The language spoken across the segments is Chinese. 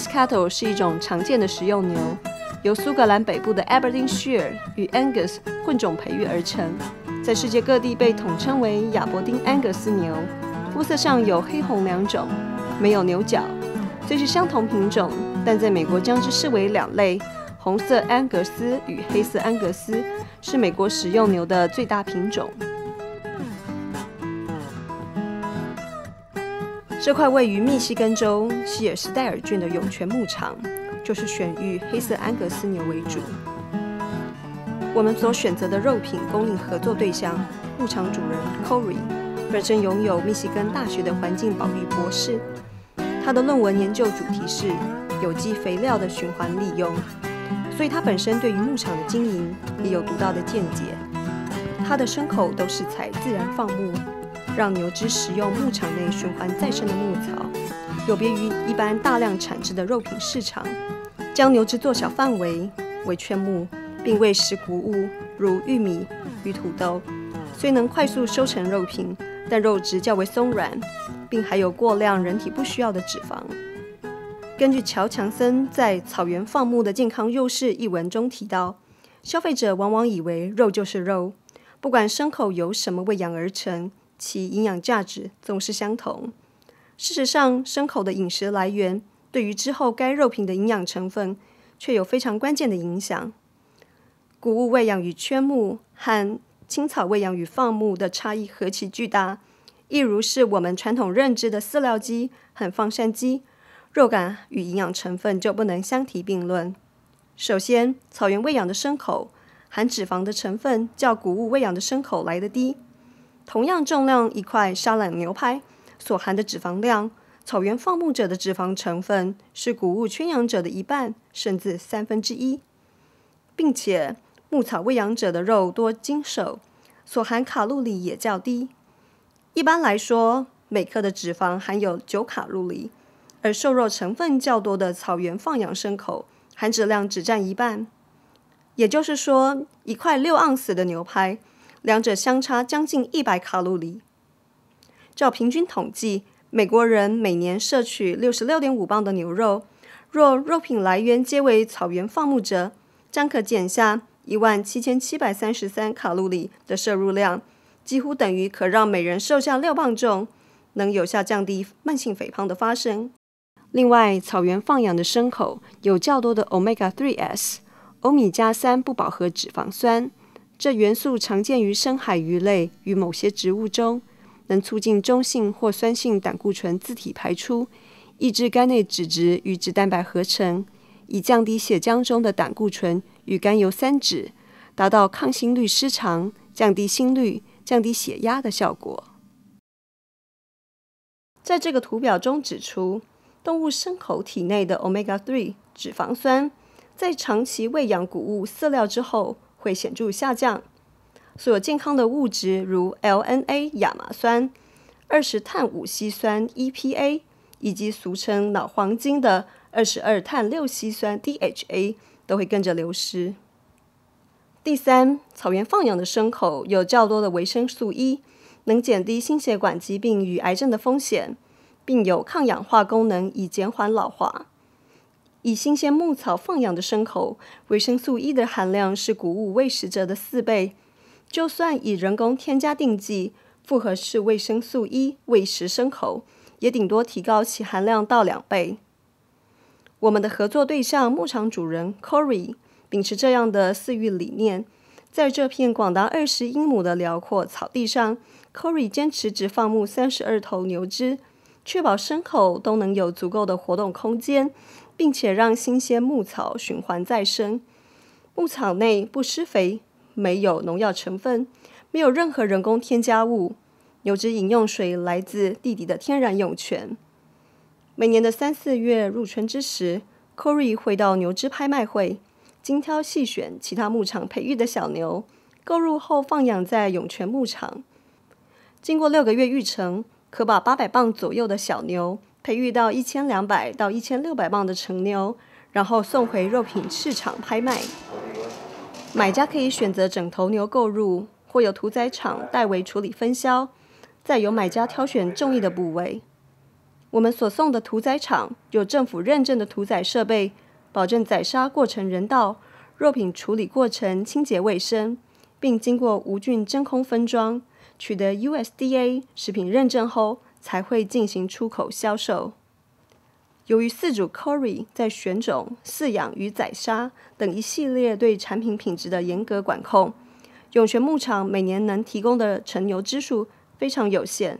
US cattle 是一种常见的食用牛，由苏格兰北部的 Aberdeenshire 与 Angus 混种培育而成，在世界各地被统称为亚伯丁安格斯牛。肤色上有黑红两种，没有牛角，虽是相同品种，但在美国将之视为两类：红色安格斯与黑色安格斯是美国食用牛的最大品种。这块位于密西根州希尔斯戴尔郡的涌泉牧场，就是选育黑色安格斯牛为主。我们所选择的肉品供应合作对象，牧场主人 Corey 本身拥有密西根大学的环境保育博士，他的论文研究主题是有机肥料的循环利用，所以他本身对于牧场的经营也有独到的见解。他的牲口都是采自然放牧。让牛只食用牧场内循环再生的牧草，有别于一般大量产制的肉品市场。将牛只做小范围为圈牧，并喂食谷物如玉米与土豆，虽能快速收成肉品，但肉质较为松软，并含有过量人体不需要的脂肪。根据乔强森在《草原放牧的健康优势》一文中提到，消费者往往以为肉就是肉，不管牲口由什么喂养而成。其营养价值总是相同。事实上，牲口的饮食来源对于之后该肉品的营养成分却有非常关键的影响。谷物喂养与圈牧和青草喂养与放牧的差异何其巨大，一如是我们传统认知的饲料鸡和放山鸡，肉感与营养成分就不能相提并论。首先，草原喂养的牲口含脂肪的成分较谷物喂养的牲口来得低。同样重量一块沙朗牛排所含的脂肪量，草原放牧者的脂肪成分是谷物圈养者的一半甚至三分之一，并且牧草喂养者的肉多精瘦，所含卡路里也较低。一般来说，每克的脂肪含有九卡路里，而瘦肉成分较多的草原放养牲口含脂量只占一半。也就是说，一块六盎司的牛排。两者相差将近一百卡路里。照平均统计，美国人每年摄取六十六点五磅的牛肉。若肉品来源皆为草原放牧者，将可减下一万七千七百三十三卡路里的摄入量，几乎等于可让每人瘦下六磅重，能有效降低慢性肥胖的发生。另外，草原放养的牲口有较多的 omega three s 欧米伽三不饱和脂肪酸。这元素常见于深海鱼类与某些植物中，能促进中性或酸性胆固醇自体排出，抑制肝内脂质与脂蛋白合成，以降低血浆中的胆固醇与甘油三酯，达到抗心律失常、降低心率、降低血压的效果。在这个图表中指出，动物牲口体内的 omega-3 脂肪酸，在长期喂养谷物饲料之后。会显著下降。所有健康的物质，如 LNA 亚麻酸、二十碳五烯酸 EPA，以及俗称脑黄金的二十二碳六烯酸 DHA，都会跟着流失。第三，草原放养的牲口有较多的维生素 E，能减低心血管疾病与癌症的风险，并有抗氧化功能，以减缓老化。以新鲜牧草放养的牲口，维生素 E 的含量是谷物喂食者的四倍。就算以人工添加定剂复合式维生素 E 喂食牲口，也顶多提高其含量到两倍。我们的合作对象牧场主人 Corey 秉持这样的饲育理念，在这片广达二十英亩的辽阔草地上，Corey 坚持只放牧三十二头牛只，确保牲口都能有足够的活动空间。并且让新鲜牧草循环再生，牧草内不施肥，没有农药成分，没有任何人工添加物。牛只饮用水来自地底的天然涌泉。每年的三四月入春之时，Corey 会到牛只拍卖会，精挑细选其他牧场培育的小牛，购入后放养在涌泉牧场。经过六个月育成，可把八百磅左右的小牛。培育到一千两百到一千六百磅的成牛，然后送回肉品市场拍卖。买家可以选择整头牛购入，或由屠宰场代为处理分销，再由买家挑选中意的部位。我们所送的屠宰场有政府认证的屠宰设备，保证宰杀过程人道，肉品处理过程清洁卫生，并经过无菌真空分装，取得 USDA 食品认证后，才会进行出口销售。由于饲主 Corey 在选种、饲养与宰杀等一系列对产品品质的严格管控，永泉牧场每年能提供的成牛只数非常有限，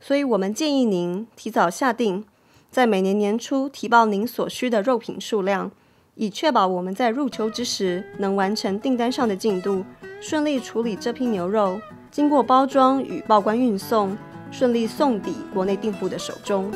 所以我们建议您提早下定，在每年年初提报您所需的肉品数量，以确保我们在入秋之时能完成订单上的进度，顺利处理这批牛肉，经过包装与报关运送，顺利送抵国内订户的手中。